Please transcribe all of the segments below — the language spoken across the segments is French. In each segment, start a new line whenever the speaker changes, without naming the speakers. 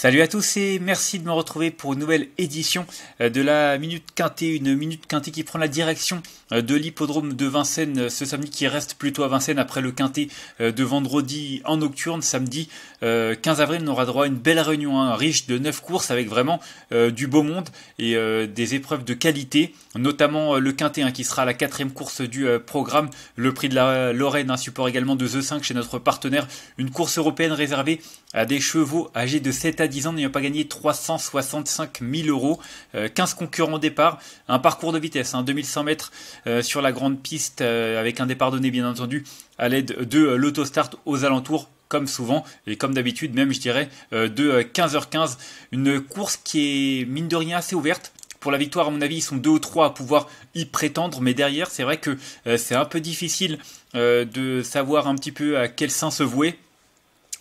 Salut à tous et merci de me retrouver pour une nouvelle édition euh, de la Minute Quintée, une Minute Quintée qui prend la direction euh, de l'hippodrome de Vincennes euh, ce samedi qui reste plutôt à Vincennes après le Quintet de vendredi en nocturne. Samedi 15 avril, on aura droit à une belle réunion hein, riche de 9 courses avec vraiment du beau monde et des épreuves de qualité, notamment le Quintet hein, qui sera la quatrième course du programme, le prix de la Lorraine, un support également de The 5 chez notre partenaire, une course européenne réservée des chevaux âgés de 7 à 10 ans n'ayant pas gagné 365 000 euros. 15 concurrents au départ. Un parcours de vitesse, 2100 hein, mètres euh, sur la grande piste euh, avec un départ donné bien entendu à l'aide de euh, l'autostart aux alentours comme souvent et comme d'habitude même je dirais de 15h15 une course qui est mine de rien assez ouverte pour la victoire, à mon avis, ils sont deux ou trois à pouvoir y prétendre, mais derrière, c'est vrai que c'est un peu difficile de savoir un petit peu à quel sein se vouer.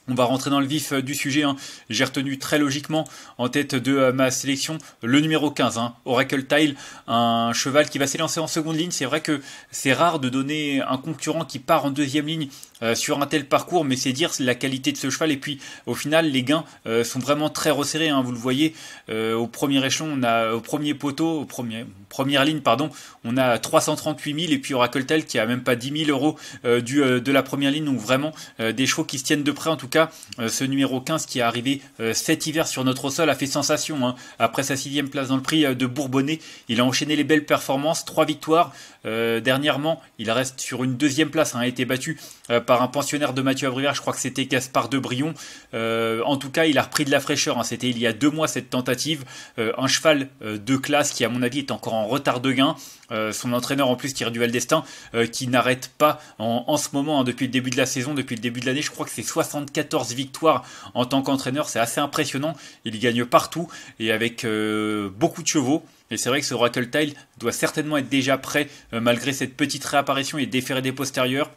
On va rentrer dans le vif euh, du sujet. Hein. J'ai retenu très logiquement en tête de euh, ma sélection le numéro 15, hein, Oracle Tile, un cheval qui va s'élancer en seconde ligne. C'est vrai que c'est rare de donner un concurrent qui part en deuxième ligne euh, sur un tel parcours, mais c'est dire la qualité de ce cheval. Et puis au final, les gains sont vraiment très resserrés. Hein. Vous le voyez au premier échelon, on a au premier poteau, au premier, première ligne, pardon, on a 338 000 et puis Oracle qui a même pas 10 000 euros du, de la première ligne. Donc vraiment des chevaux qui se tiennent de près en tout cas euh, ce numéro 15 qui est arrivé euh, cet hiver sur notre sol a fait sensation. Hein. Après sa sixième place dans le prix euh, de Bourbonnais, il a enchaîné les belles performances, trois victoires. dernièrement, il reste sur une deuxième place, hein, a été battu par un pensionnaire de Mathieu Abrivard, je crois que c'était Gaspard de Brion. en tout cas, il a repris de la fraîcheur. Hein. C'était il y a deux mois cette tentative. un cheval de classe qui, à mon avis, est encore en retard de gain. son entraîneur en plus Thierry Duval Destin qui n'arrête pas en, ce moment depuis le début de la saison, depuis le début de l'année, je crois que c'est 74 14 victoires en tant qu'entraîneur, c'est assez impressionnant. Il gagne partout et avec euh, beaucoup de chevaux. Et c'est vrai que ce Oracle Tile doit certainement être déjà prêt euh, malgré cette petite réapparition et déféré des postérieurs.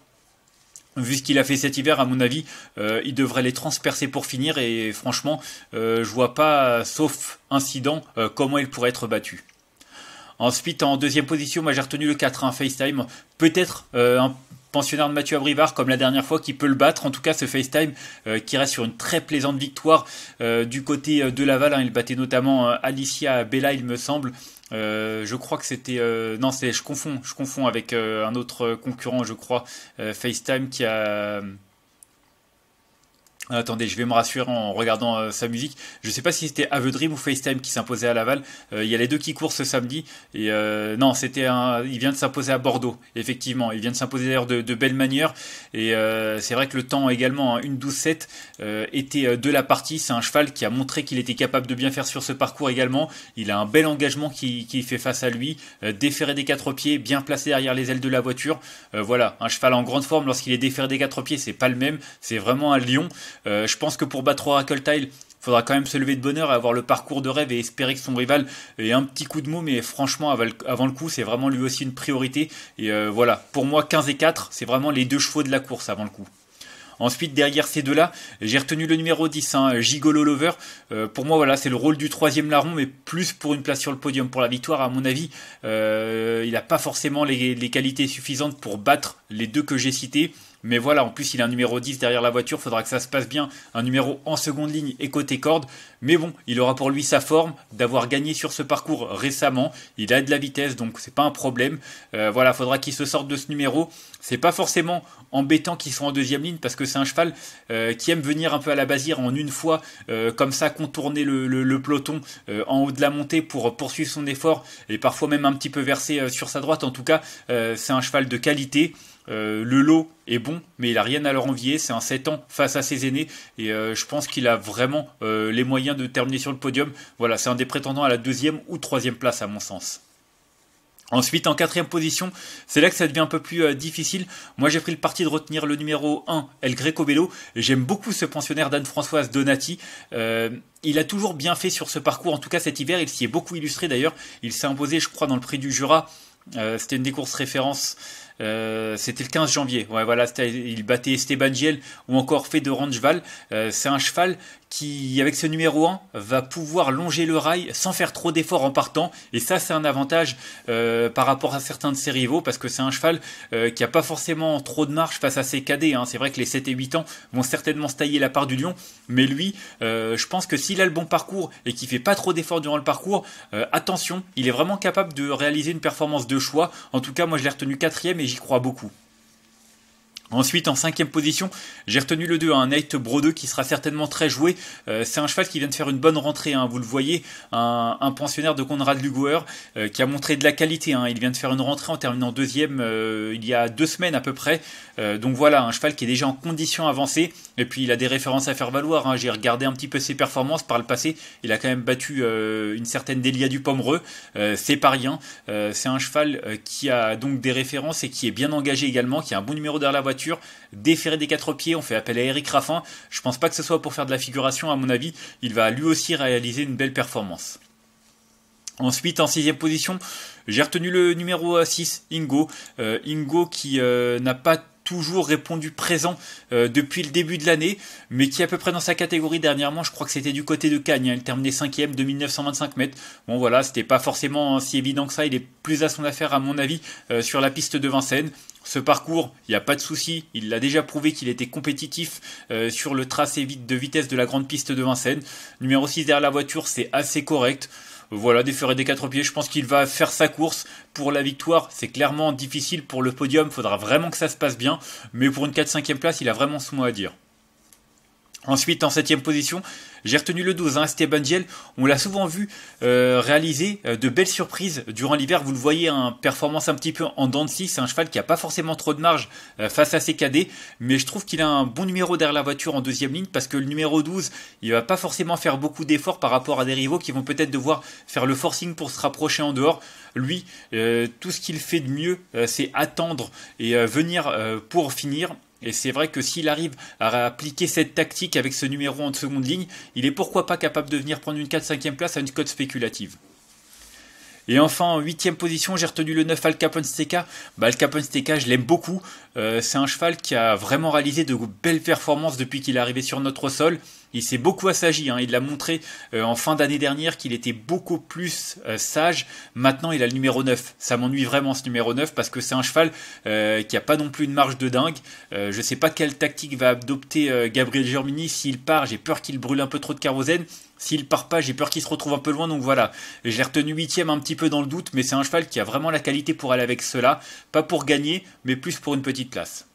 Vu ce qu'il a fait cet hiver, à mon avis, euh, il devrait les transpercer pour finir. Et franchement, je vois pas, sauf incident, comment il pourrait être battu. Ensuite, en deuxième position, moi j'ai retenu le 4, un FaceTime. Peut-être un pensionnaire de Mathieu Abrivard comme la dernière fois qui peut le battre. En tout cas, ce FaceTime euh, qui reste sur une très plaisante victoire euh, du côté euh, de Laval. Hein. il battait notamment Alicia Bella, il me semble. Je crois que c'était non, c'est je confonds, je confonds avec un autre concurrent, je crois, FaceTime qui a Attendez, je vais me rassurer en regardant euh, sa musique. Je ne sais pas si c'était Dream ou FaceTime qui s'imposait à Laval. Euh, il y a les deux qui courent ce samedi. Et euh, non, c'était un. Il vient de s'imposer à Bordeaux, effectivement. Il vient de s'imposer d'ailleurs de, belle manière. Et c'est vrai que le temps également, hein, une 12-7, était de la partie. C'est un cheval qui a montré qu'il était capable de bien faire sur ce parcours également. Il a un bel engagement qui, qui fait face à lui. déféré des quatre pieds, bien placé derrière les ailes de la voiture. voilà, un cheval en grande forme lorsqu'il est déféré des quatre pieds, c'est pas le même. C'est vraiment un lion. Euh, je pense que pour battre Oracle Tile, il faudra quand même se lever de bonheur et avoir le parcours de rêve et espérer que son rival ait un petit coup de mot, mais franchement, avant le coup, c'est vraiment lui aussi une priorité. Et euh, voilà, pour moi, 15 et 4, c'est vraiment les deux chevaux de la course avant le coup. Ensuite, derrière ces deux-là, j'ai retenu le numéro 10, hein, Gigolo Lover. Euh, pour moi, voilà, c'est le rôle du troisième larron, mais plus pour une place sur le podium. Pour la victoire, à mon avis, il n'a pas forcément les, les, qualités suffisantes pour battre les deux que j'ai cités. Mais voilà, en plus, il a un numéro 10 derrière la voiture. Faudra que ça se passe bien. Un numéro en seconde ligne et côté corde. Mais bon, il aura pour lui sa forme d'avoir gagné sur ce parcours récemment. Il a de la vitesse, donc c'est pas un problème. Euh, voilà, faudra qu'il se sorte de ce numéro. C'est pas forcément embêtant qu'il soit en deuxième ligne parce que c'est un cheval euh, qui aime venir un peu à la basire en une fois, euh, comme ça, contourner le, peloton en haut de la montée pour poursuivre son effort et parfois même un petit peu verser sur sa droite. En tout cas, c'est un cheval de qualité. Euh, le lot est bon, mais il a rien à leur envier. C'est un 7 ans face à ses aînés. Et euh, je pense qu'il a vraiment euh, les moyens de terminer sur le podium. Voilà, c'est un des prétendants à la deuxième ou troisième place, à mon sens. Ensuite, en quatrième position, c'est là que ça devient un peu plus difficile. Moi, j'ai pris le parti de retenir le numéro 1, El Greco Bello. J'aime beaucoup ce pensionnaire d'Anne-Françoise Donati. il a toujours bien fait sur ce parcours. En tout cas, cet hiver, il s'y est beaucoup illustré d'ailleurs. Il s'est imposé, je crois, dans le prix du Jura. C'était une des courses références c'était le 15 janvier. Ouais, voilà, il battait Esteban Giel ou encore Fait de Rangeval. c'est un cheval qui, avec ce numéro 1, va pouvoir longer le rail sans faire trop d'efforts en partant. Et ça, c'est un avantage euh, par rapport à certains de ses rivaux, parce que c'est un cheval euh, qui n'a pas forcément trop de marche face à ses cadets. Hein. C'est vrai que les 7 et 8 ans vont certainement se tailler la part du lion, mais lui, euh, je pense que s'il a le bon parcours et qu'il fait pas trop d'efforts durant le parcours, attention, il est vraiment capable de réaliser une performance de choix. En tout cas, moi, je l'ai retenu quatrième et j'y crois beaucoup. Ensuite, en cinquième position, j'ai retenu le 2, un Nate Brodeux qui sera certainement très joué. Euh, c'est un cheval qui vient de faire une bonne rentrée, hein, vous le voyez, un, pensionnaire de Conrad Lugoer euh, qui a montré de la qualité. Hein. Il vient de faire une rentrée en terminant deuxième euh, il y a deux semaines à peu près. donc voilà, un cheval qui est déjà en condition avancée. Et puis il a des références à faire valoir. Hein. J'ai regardé un petit peu ses performances par le passé. Il a quand même battu une certaine Delia du Pomereux. c'est pas rien. c'est un cheval qui a donc des références et qui est bien engagé également, qui a un bon numéro derrière la voiture déféré des quatre pieds, on fait appel à Eric Raffin. Je pense pas que ce soit pour faire de la figuration, à mon avis, il va lui aussi réaliser une belle performance. Ensuite, en sixième position, j'ai retenu le numéro 6, Ingo. Euh, Ingo qui euh, n'a pas toujours répondu présent euh, depuis le début de l'année, mais qui à peu près dans sa catégorie dernièrement, je crois que c'était du côté de Cagnes, hein. il terminait 5 de 1925 mètres. Bon voilà, c'était pas forcément si évident que ça, il est plus à son affaire à mon avis sur la piste de Vincennes. Ce parcours, il n'y a pas de souci, il l'a déjà prouvé qu'il était compétitif euh, sur le tracé de vitesse de la grande piste de Vincennes. Numéro 6 derrière la voiture, c'est assez correct. Voilà, des et des quatre pieds, je pense qu'il va faire sa course pour la victoire. C'est clairement difficile pour le podium, faudra vraiment que ça se passe bien, mais pour une 4-5e place, il a vraiment son mot à dire. Ensuite, en septième position, j'ai retenu le 12, hein, Esteban Giel. On l'a souvent vu euh, réaliser euh, de belles surprises durant l'hiver. Vous le voyez, un hein, performance un petit peu en dents de. C'est un cheval qui a pas forcément trop de marge euh, face à ses cadets, mais je trouve qu'il a un bon numéro derrière la voiture en deuxième ligne parce que le numéro 12, il va pas forcément faire beaucoup d'efforts par rapport à des rivaux qui vont peut-être devoir faire le forcing pour se rapprocher en dehors. Lui, tout ce qu'il fait de mieux, c'est attendre et venir pour finir. Et c'est vrai que s'il arrive à appliquer cette tactique avec ce numéro en seconde ligne, il est pourquoi pas capable de venir prendre une 4-5e place à une cote spéculative. Et enfin, en huitième position, j'ai retenu le 9 Al Capone Steka. Bah, Al Capone Steka, je l'aime beaucoup. Euh, c'est un cheval qui a vraiment réalisé de belles performances depuis qu'il est arrivé sur notre sol. Il s'est beaucoup assagi, hein. il l'a montré euh, en fin d'année dernière qu'il était beaucoup plus euh, sage. Maintenant, il a le numéro 9. Ça m'ennuie vraiment ce numéro 9 parce que c'est un cheval qui n'a pas non plus une marge de dingue. je ne sais pas quelle tactique va adopter Gabriel Germini. S'il part, j'ai peur qu'il brûle un peu trop de kérosène. S'il part pas, j'ai peur qu'il se retrouve un peu loin, donc voilà. J'ai retenu huitième un petit peu dans le doute, mais c'est un cheval qui a vraiment la qualité pour aller avec cela. Pas pour gagner, mais plus pour une petite place.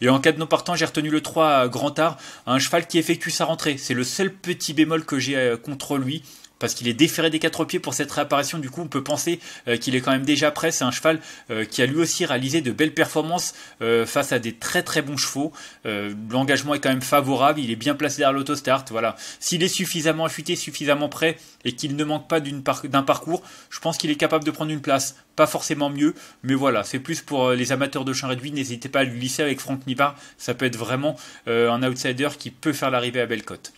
Et en cas de non partant, j'ai retenu le 3 Grand Art, un cheval qui effectue sa rentrée. C'est le seul petit bémol que j'ai euh, contre lui parce qu'il est déféré des quatre pieds pour cette réapparition. Du coup, on peut penser euh, qu'il est quand même déjà prêt. C'est un cheval euh, qui a lui aussi réalisé de belles performances euh, face à des très très bons chevaux. L'engagement est quand même favorable. Il est bien placé derrière l'autostart. Voilà. S'il est suffisamment affûté, suffisamment prêt et qu'il ne manque pas d'un parcours, je pense qu'il est capable de prendre une place. Pas forcément mieux, mais voilà, c'est plus pour les amateurs de champ réduit. N'hésitez pas à lui glisser avec Franck Nivard. Ça peut être vraiment un outsider qui peut faire l'arrivée à Bellecote.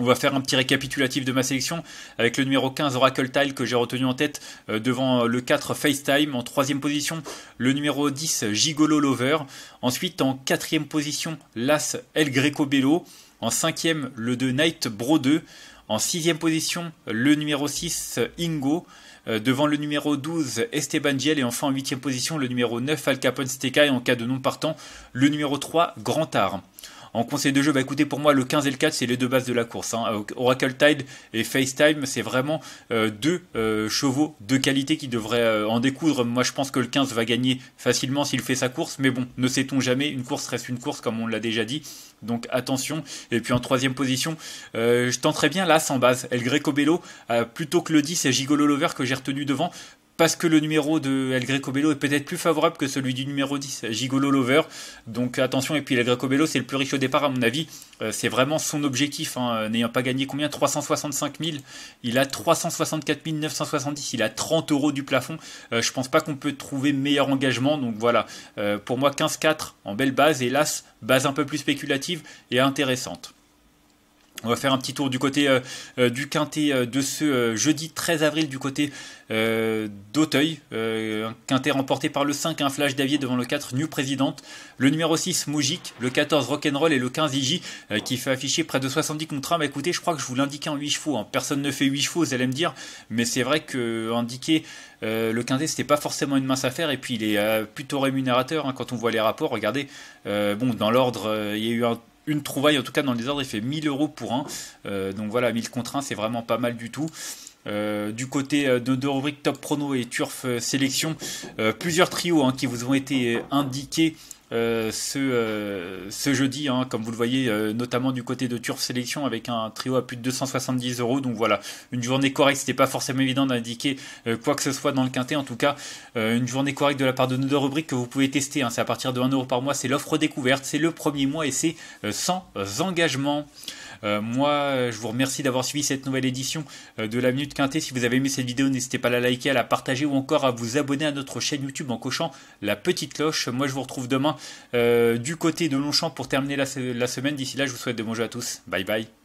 On va faire un petit récapitulatif de ma sélection avec le numéro 15 Oracle Tile que j'ai retenu en tête euh, devant le 4 FaceTime. En troisième position, le numéro 10 Gigolo Lover. Ensuite, en quatrième position, l'As El Greco Bello. En cinquième, le 2 Night Bro 2. En sixième position, le numéro 6 Ingo. Euh, devant le numéro 12 Esteban Giel. Et enfin en huitième position, le numéro 9 Al Capone. Et en cas de non partant, le numéro 3 Grand Art. En conseil de jeu, bah écoutez, pour moi, le 15 et le 4, c'est les deux bases de la course. Hein. Euh, Oracle Tide et FaceTime, c'est vraiment euh, deux euh, chevaux de qualité qui devraient en découdre. Moi, je pense que le 15 va gagner facilement s'il fait sa course, mais bon, ne sait-on jamais, une course reste une course, comme on l'a déjà dit. Donc attention. Et puis en troisième position, je tenterai bien l'As en base. El Greco Bello, plutôt que le 10, c'est Gigolo Lover que j'ai retenu devant parce que le numéro de El Greco Bello est peut-être plus favorable que celui du numéro 10, Gigolo Lover. Donc attention, et puis El Greco Bello, c'est le plus riche au départ, à mon avis. Euh, c'est vraiment son objectif, hein. n'ayant pas gagné combien? 365 000. Il a 364 970, il a 30 euros du plafond. Euh, je pense pas qu'on peut trouver meilleur engagement. Donc voilà, euh, pour moi 15-4 en belle base, hélas, base un peu plus spéculative et intéressante. On va faire un petit tour du côté euh, euh, du quintet euh, de ce jeudi 13 avril du côté d'Auteuil. un quintet remporté par le 5, un flash d'avier devant le 4, New Présidente. Le numéro 6, Moujik. Le 14, Rock'n'Roll. Et le 15, Iji, qui fait afficher près de 70 contre 1. Mais écoutez, je crois que je vous l'indiquais en 8 chevaux. Hein. Personne ne fait 8 chevaux, vous allez me dire. Mais c'est vrai que indiquer le quintet, c'était pas forcément une mince affaire. Et puis, il est plutôt rémunérateur hein, quand on voit les rapports. Regardez, bon, dans l'ordre, il y a eu un une trouvaille, en tout cas dans les ordres, il fait 1000 euros pour un. Euh, donc voilà, 1000 contre 1, c'est vraiment pas mal du tout. Euh, du côté euh, de deux rubriques Top Prono et Turf Sélection, plusieurs trios hein, qui vous ont été indiqués euh, ce, euh, jeudi, hein, comme vous le voyez, euh, notamment du côté de Turf Sélection avec un trio à plus de 270 euros. Donc voilà, une journée correcte. C'était pas forcément évident d'indiquer quoi que ce soit dans le quintet. En tout cas, une journée correcte de la part de nos deux rubriques que vous pouvez tester. Hein. c'est à partir de 1 euro par mois. C'est l'offre découverte. C'est le premier mois et c'est sans engagement. Euh, moi, je vous remercie d'avoir suivi cette nouvelle édition euh, de la Minute Quintée. Si vous avez aimé cette vidéo, n'hésitez pas à la liker, à la partager ou encore à vous abonner à notre chaîne YouTube en cochant la petite cloche. Moi, je vous retrouve demain euh, du côté de Longchamp pour terminer la, la semaine. D'ici là, je vous souhaite de bons jeux à tous. Bye bye.